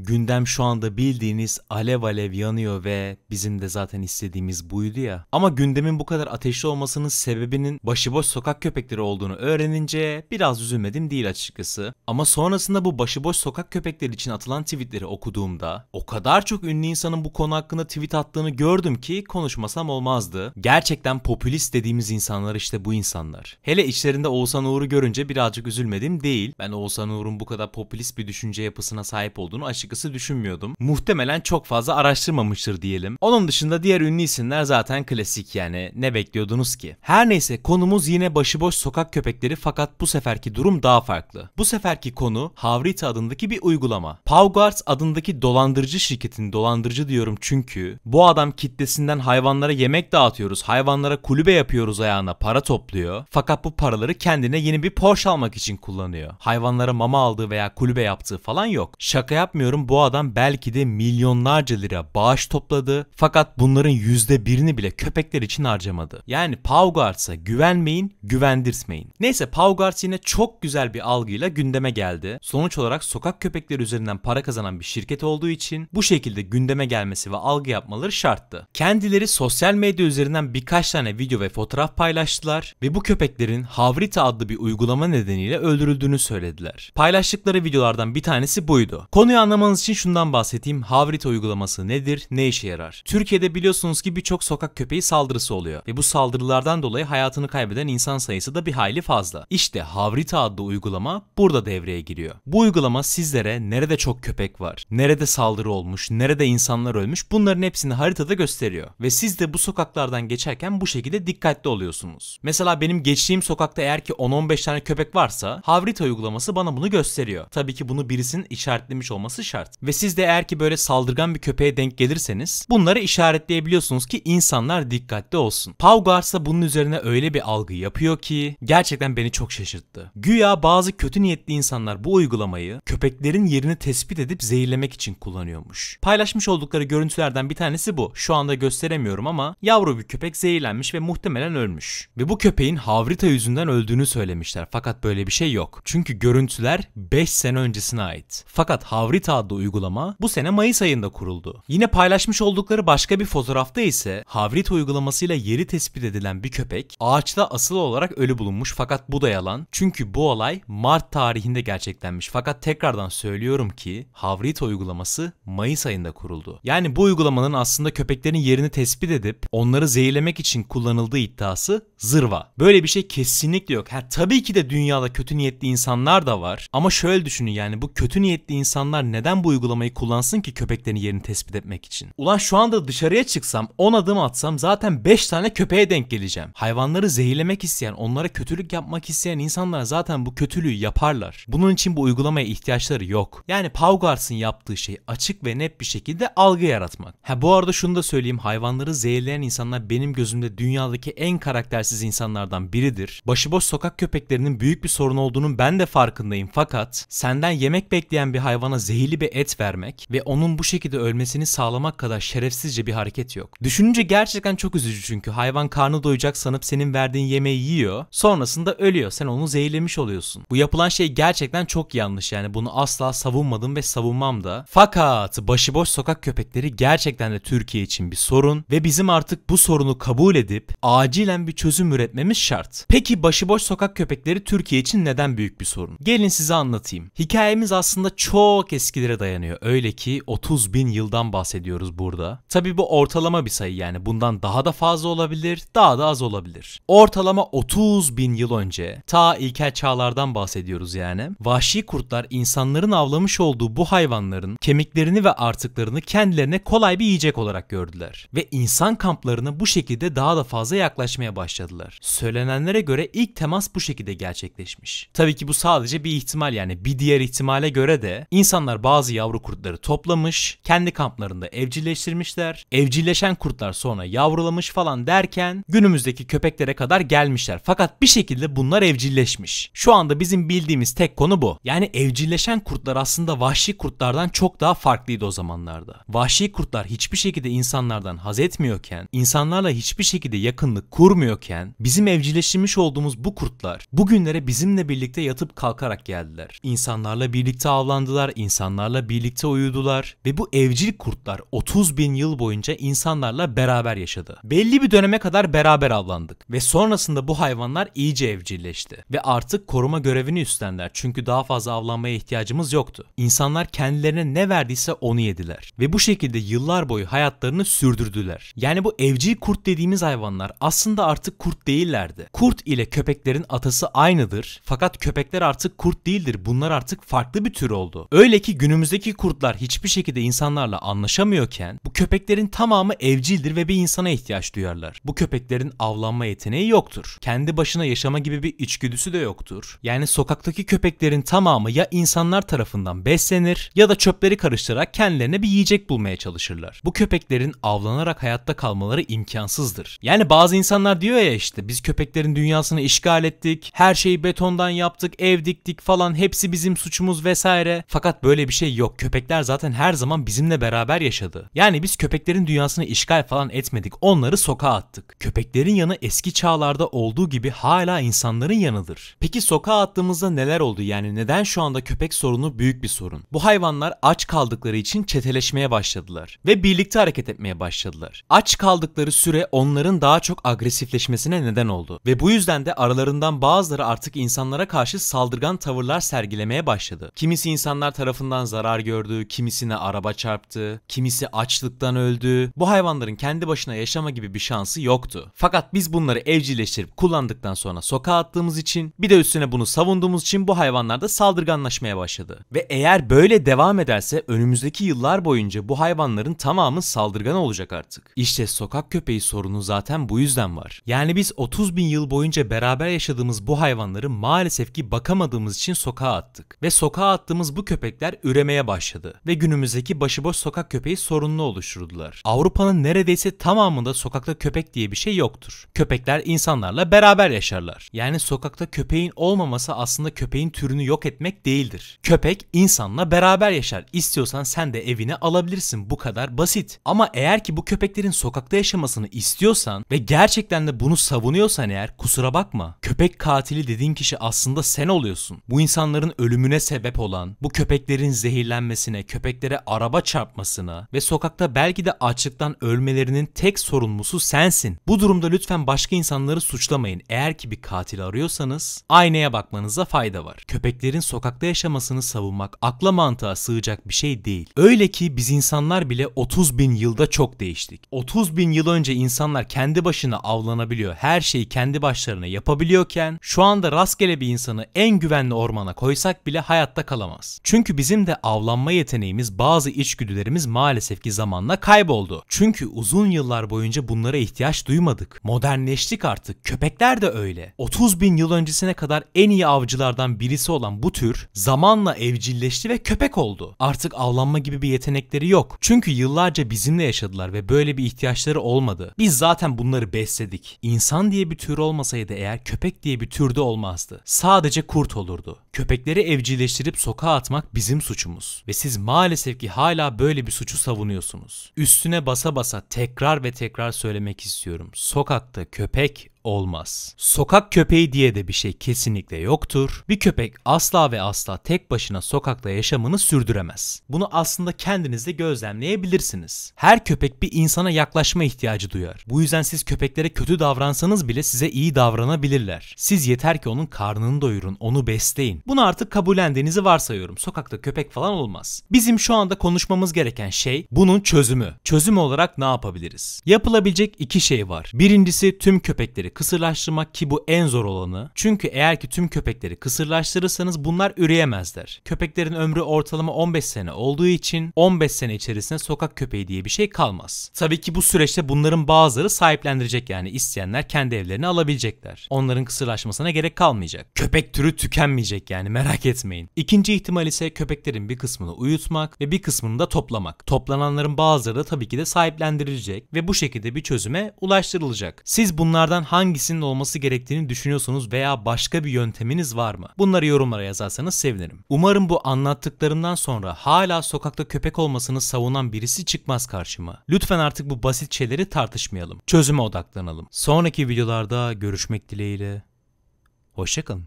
Gündem şu anda bildiğiniz alev alev yanıyor ve bizim de zaten istediğimiz buydu ya. Ama gündemin bu kadar ateşli olmasının sebebinin başıboş sokak köpekleri olduğunu öğrenince biraz üzülmedim değil açıkçası. Ama sonrasında bu başıboş sokak köpekleri için atılan tweetleri okuduğumda o kadar çok ünlü insanın bu konu hakkında tweet attığını gördüm ki konuşmasam olmazdı. Gerçekten popülist dediğimiz insanlar işte bu insanlar. Hele içlerinde Oğuzhan Uğur'u görünce birazcık üzülmedim değil. Ben Oğuzhan Uğur'un bu kadar popülist bir düşünce yapısına sahip olduğunu açıkçası düşünmüyordum. Muhtemelen çok fazla araştırmamıştır diyelim. Onun dışında diğer ünlü isimler zaten klasik yani ne bekliyordunuz ki? Her neyse konumuz yine başıboş sokak köpekleri fakat bu seferki durum daha farklı. Bu seferki konu Havrita adındaki bir uygulama. Paugarts adındaki dolandırıcı şirketin dolandırıcı diyorum çünkü bu adam kitlesinden hayvanlara yemek dağıtıyoruz, hayvanlara kulübe yapıyoruz ayağına para topluyor. Fakat bu paraları kendine yeni bir Porsche almak için kullanıyor. Hayvanlara mama aldığı veya kulübe yaptığı falan yok. Şaka yapmıyorum bu adam belki de milyonlarca lira bağış topladı. Fakat bunların yüzde birini bile köpekler için harcamadı. Yani Paugarts'a güvenmeyin, güvendirtmeyin. Neyse Paugarts yine çok güzel bir algıyla gündeme geldi. Sonuç olarak sokak köpekleri üzerinden para kazanan bir şirket olduğu için bu şekilde gündeme gelmesi ve algı yapmaları şarttı. Kendileri sosyal medya üzerinden birkaç tane video ve fotoğraf paylaştılar ve bu köpeklerin Havrita adlı bir uygulama nedeniyle öldürüldüğünü söylediler. Paylaştıkları videolardan bir tanesi buydu. Konuyu anlamanız için şundan bahsedeyim. Havrita uygulaması nedir, ne işe yarar? Türkiye'de biliyorsunuz ki birçok sokak köpeği saldırısı oluyor ve bu saldırılardan dolayı hayatını kaybeden insan sayısı da bir hayli fazla. İşte Havrita adlı uygulama burada devreye giriyor. Bu uygulama sizlere nerede çok köpek var, nerede saldırı olmuş, nerede insanlar ölmüş bunların hepsini haritada gösteriyor. Ve siz de bu sokaklardan geçerken bu şekilde dikkatli oluyorsunuz. Mesela benim geçtiğim sokakta eğer ki 10-15 tane köpek varsa Havrita uygulaması bana bunu gösteriyor. Tabii ki bunu birisinin işaretlemiş olması şart. Ve siz de eğer ki böyle saldırgan bir köpeğe denk gelirseniz bunları işaretleyebiliyorsunuz ki insanlar dikkatli olsun. Pau Garza bunun üzerine öyle bir algı yapıyor ki gerçekten beni çok şaşırttı. Güya bazı kötü niyetli insanlar bu uygulamayı köpeklerin yerini tespit edip zehirlemek için kullanıyormuş. Paylaşmış oldukları görüntülerden bir tanesi bu. Şu anda gösteremiyorum ama yavru bir köpek zehirlenmiş ve muhtemelen ölmüş. Ve bu köpeğin Havrita yüzünden öldüğünü söylemişler. Fakat böyle bir şey yok. Çünkü görüntüler 5 sene öncesine ait. Fakat Havrita adlı uygulama bu sene Mayıs ayında kuruldu. Yine paylaşmış oldukları başka bir fotoğrafta ise Havrita uygulamasıyla yeri tespit edilen bir köpek ağaçta asıl olarak ölü bulunmuş fakat bu da yalan. Çünkü bu olay Mart tarihinde gerçekleşmiş. Fakat tekrardan söylüyorum ki Havrita uygulaması Mayıs ayında kuruldu. Yani bu uygulamanın aslında köpeklerin yerini tespit edip onları zehirlemek için kullanıldığı iddiası zırva. Böyle bir şey kesinlikle yok. Ha, tabii ki de dünyada kötü niyetli insanlar da var. Ama şöyle düşünün yani bu kötü niyetli insanlar neden bu uygulamayı kullansın ki köpeklerin yerini tespit etmek için? Ulan şu anda dışarıya çıksam 10 adım atsam zaten 5 tane köpeğe denk geleceğim. Hayvanları zehirlemek isteyen, onlara kötülük yapmak isteyen insanlar zaten bu kötülüğü yaparlar. Bunun için bu uygulamaya ihtiyaçları yok. Yani Paugars'ın yaptığı şey açık ve net bir şekilde algı yaratmak. Ha bu arada şunu da söyleyeyim hayvanları zehirleyen insanlar benim gözümde dünyadaki en karaktersiz insanlardan biridir. Başıboş sokak köpeklerinin büyük bir sorun olduğunun ben de farkındayım fakat senden yemek bekleyen bir hayvana zehirli bir et vermek ve onun bu şekilde ölmesini sağlamak kadar şerefsizce bir hareket yok. Düşününce gerçekten çok üzücü çünkü hayvan karnı doyacak sanıp senin verdiğin yemeği yiyor sonrasında ölüyor sen onu zehirlemiş oluyorsun. Bu yapılan şey gerçekten çok yanlış yani bunu asla savunmadım ve savunmam da. Fakat başıboş sokak köpekleri gerçekten de Türkiye için bir sorun ve bizim artık bu sorunu kabul edip acilen bir çözüm üretmemiz şart. Peki başıboş sokak köpekleri Türkiye için neden büyük bir sorun? Gelin size anlatayım. Hikayemiz aslında çok eskilere dayanıyor. Öyle ki 30 bin yıldan bahsediyoruz burada. Tabi bu ortalama bir sayı yani bundan daha da fazla olabilir, daha da az olabilir. Ortalama 30 bin yıl önce ta ilkel çağlardan bahsediyoruz yani. Vahşi kurtlar insanların avlamış olduğu bu hayvanların kemiklerini ve artıklarını kendilerine kolay bir yiyecek olarak gördüler. Ve insan kamplarına bu şekilde daha da fazla yaklaşmaya başladılar. Söylenenlere göre ilk temas bu şekilde gerçekleşmiş. Tabii ki bu sadece bir ihtimal yani bir diğer ihtimale göre de insanlar bazı yavru kurtları toplamış, kendi kamplarında evcilleştirmişler. Evcilleşen kurtlar sonra yavrulamış falan derken günümüzdeki köpeklere kadar gelmişler. Fakat bir şekilde bunlar evcilleşmiş. Şu anda bizim bildiğimiz tek konu bu. Yani evcilleşen kurtlar aslında vahşi kurtlardan çok daha farklıydı o zamanlarda. Vahşi kurtlar hiçbir şekilde insanlardan haz etmiyorken, insanlarla hiçbir şekilde yakınlık kurmuyorken bizim evcilleştirmiş olduğumuz bu kurtlar bugünlere bizimle birlikte yatıp kalkarak geldiler. İnsanlarla birlikte avlandılar, insanlarla insanlarla birlikte uyudular ve bu evcil kurtlar 30 bin yıl boyunca insanlarla beraber yaşadı. Belli bir döneme kadar beraber avlandık ve sonrasında bu hayvanlar iyice evcilleşti ve artık koruma görevini üstlendiler çünkü daha fazla avlanmaya ihtiyacımız yoktu. İnsanlar kendilerine ne verdiyse onu yediler ve bu şekilde yıllar boyu hayatlarını sürdürdüler. Yani bu evcil kurt dediğimiz hayvanlar aslında artık kurt değillerdi. Kurt ile köpeklerin atası aynıdır fakat köpekler artık kurt değildir. Bunlar artık farklı bir tür oldu. Öyle ki günümüzdeki kurtlar hiçbir şekilde insanlarla anlaşamıyorken bu köpeklerin tamamı evcildir ve bir insana ihtiyaç duyarlar. Bu köpeklerin avlanma yeteneği yoktur. Kendi başına yaşama gibi bir içgüdüsü de yoktur. Yani sokaktaki köpeklerin tamamı ya insanlar tarafından beslenir ya da çöpleri karıştırarak kendilerine bir yiyecek bulmaya çalışırlar. Bu köpeklerin avlanarak hayatta kalmaları imkansızdır. Yani bazı insanlar diyor ya işte biz köpeklerin dünyasını işgal ettik, her şeyi betondan yaptık, ev diktik falan hepsi bizim suçumuz vesaire. Fakat böyle bir şey yok. Köpekler zaten her zaman bizimle beraber yaşadı. Yani biz köpeklerin dünyasını işgal falan etmedik. Onları sokağa attık. Köpeklerin yanı eski çağlarda olduğu gibi hala insanların yanıdır. Peki sokağa attığımızda neler oldu? Yani neden şu anda köpek sorunu büyük bir sorun? Bu hayvanlar aç kaldıkları için çeteleşmeye başladılar ve birlikte hareket etmeye başladılar. Aç kaldıkları süre onların daha çok agresifleşmesine neden oldu ve bu yüzden de aralarından bazıları artık insanlara karşı saldırgan tavırlar sergilemeye başladı. Kimisi insanlar tarafından zarar gördü, kimisine araba çarptı, kimisi açlıktan öldü. Bu hayvanların kendi başına yaşama gibi bir şansı yoktu. Fakat biz bunları evcilleştirip kullandıktan sonra sokağa attığımız için bir de üstüne bunu savunduğumuz için bu hayvanlar da saldırganlaşmaya başladı. Ve eğer böyle devam ederse önümüzdeki yıllar boyunca bu hayvanların tamamı saldırgan olacak artık. İşte sokak köpeği sorunu zaten bu yüzden var. Yani biz 30 bin yıl boyunca beraber yaşadığımız bu hayvanları maalesef ki bakamadığımız için sokağa attık. Ve sokağa attığımız bu köpekler üremeye başladı. Ve günümüzdeki başıboş sokak köpeği sorununu oluşturdular. Avrupa'nın neredeyse tamamında sokakta köpek diye bir şey yoktur. Köpekler insanlarla beraber yaşarlar. Yani sokakta köpeğin olmaması aslında köpeğin türünü yok etmek değildir. Köpek insanla beraber yaşar. İstiyorsan sen de evine alabilirsin. Bu kadar basit. Ama eğer ki bu köpeklerin sokakta yaşamasını istiyorsan ve gerçekten de bunu savunuyorsan eğer kusura bakma. Köpek katili dediğin kişi aslında sen oluyorsun. Bu insanların ölümüne sebep olan, bu köpeklerin zehirlenmesine, köpeklere araba çarpmasına ve sokakta belki de açlıktan ölmelerinin tek sorumlusu sensin. Bu durumda lütfen başka insanları suçlamayın. Eğer ki bir katil arıyorsanız aynaya bakmanıza fayda var. Köpeklerin sokakta yaşamasını savunmak akla mantığa sığacak bir şey değil. Öyle ki biz insanlar bile 30 bin yılda çok değiştik. 30 bin yıl önce insanlar kendi başına avlanabiliyor, her şeyi kendi başlarına yapabiliyorken şu anda rastgele bir insanı en güvenli ormana koysak bile hayatta kalamaz. Çünkü bizim de avlanma yeteneğimiz, bazı içgüdülerimiz maalesef ki zamanla kayboldu. Çünkü uzun yıllar boyunca bunlara ihtiyaç duymadık. Modernleştik artık. Köpekler de öyle. 30 bin yıl öncesine kadar en iyi avcılardan birisi olan bu tür zamanla evcilleşti ve köpek oldu. Artık avlanma gibi bir yetenekleri yok. Çünkü yıllarca bizimle yaşadılar ve böyle bir ihtiyaçları olmadı. Biz zaten bunları besledik. İnsan diye bir tür olmasaydı eğer köpek diye bir türde olmazdı. Sadece kurt olurdu. Köpekleri evcilleştirip sokağa atmak bizim suçumuz. Ve siz maalesef ki hala böyle bir suçu savunuyorsunuz. Üstüne basa basa tekrar ve tekrar söylemek istiyorum. Sokakta köpek olmaz. Sokak köpeği diye de bir şey kesinlikle yoktur. Bir köpek asla ve asla tek başına sokakta yaşamını sürdüremez. Bunu aslında kendiniz de gözlemleyebilirsiniz. Her köpek bir insana yaklaşma ihtiyacı duyar. Bu yüzden siz köpeklere kötü davransanız bile size iyi davranabilirler. Siz yeter ki onun karnını doyurun, onu besleyin. Bunu artık kabullendiğinizi varsayıyorum. Sokakta köpek falan olmaz. Bizim şu anda konuşmamız gereken şey bunun çözümü. Çözüm olarak ne yapabiliriz? Yapılabilecek iki şey var. Birincisi tüm köpekleri kısırlaştırmak ki bu en zor olanı. Çünkü eğer ki tüm köpekleri kısırlaştırırsanız bunlar üreyemezler. Köpeklerin ömrü ortalama 15 sene olduğu için 15 sene içerisinde sokak köpeği diye bir şey kalmaz. Tabii ki bu süreçte bunların bazıları sahiplendirecek yani isteyenler kendi evlerini alabilecekler. Onların kısırlaşmasına gerek kalmayacak. Köpek türü tükenmeyecek yani merak etmeyin. İkinci ihtimal ise köpeklerin bir kısmını uyutmak ve bir kısmını da toplamak. Toplananların bazıları da tabii ki de sahiplendirilecek ve bu şekilde bir çözüme ulaştırılacak. Siz bunlardan hangisinin olması gerektiğini düşünüyorsunuz veya başka bir yönteminiz var mı? Bunları yorumlara yazarsanız sevinirim. Umarım bu anlattıklarımdan sonra hala sokakta köpek olmasını savunan birisi çıkmaz karşıma. Lütfen artık bu basit şeyleri tartışmayalım. Çözüme odaklanalım. Sonraki videolarda görüşmek dileğiyle. Hoşçakalın.